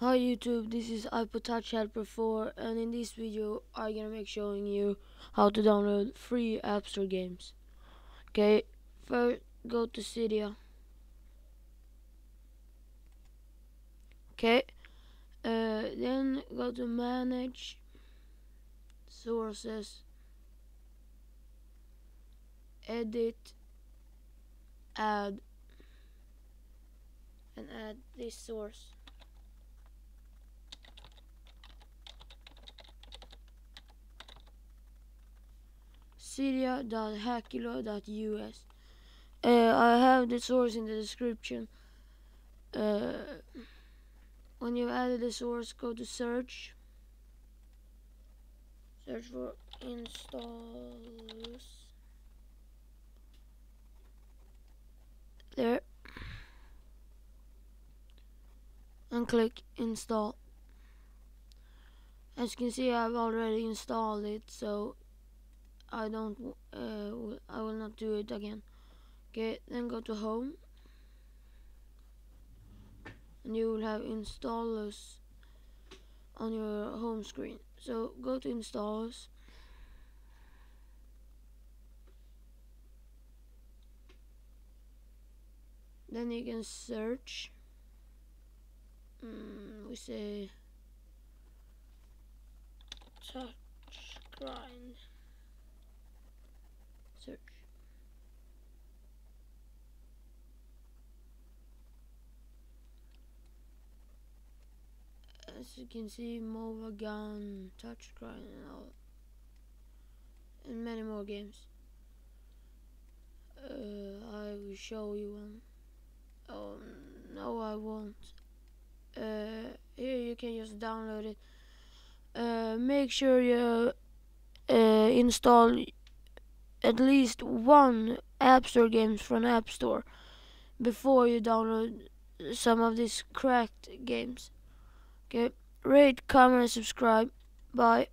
Hi YouTube, this is iPod Helper 4 and in this video I'm gonna make showing you how to download free App Store games. Okay, first go to Cydia. Okay, uh, then go to Manage Sources, Edit, Add, and add this source. cydia.hackulo.us. Uh, I have the source in the description. Uh, when you've added the source, go to search. Search for Installous. There. And click install. As you can see, I've already installed it, so I don't uh, I will not do it again. Okay then go to home. And you will have Installous on your home screen. So go to Installous. Then you can search. Mm, we say touch grind search. As you can see, Mova Gun, Touch Grind, and all, and many more games. Uh, I will show you one. Oh no, I won't. Uh, here you can just download it. Uh, make sure you uh, install at least one App Store games from App Store before you download some of these cracked games. Okay, rate, comment, subscribe. Bye.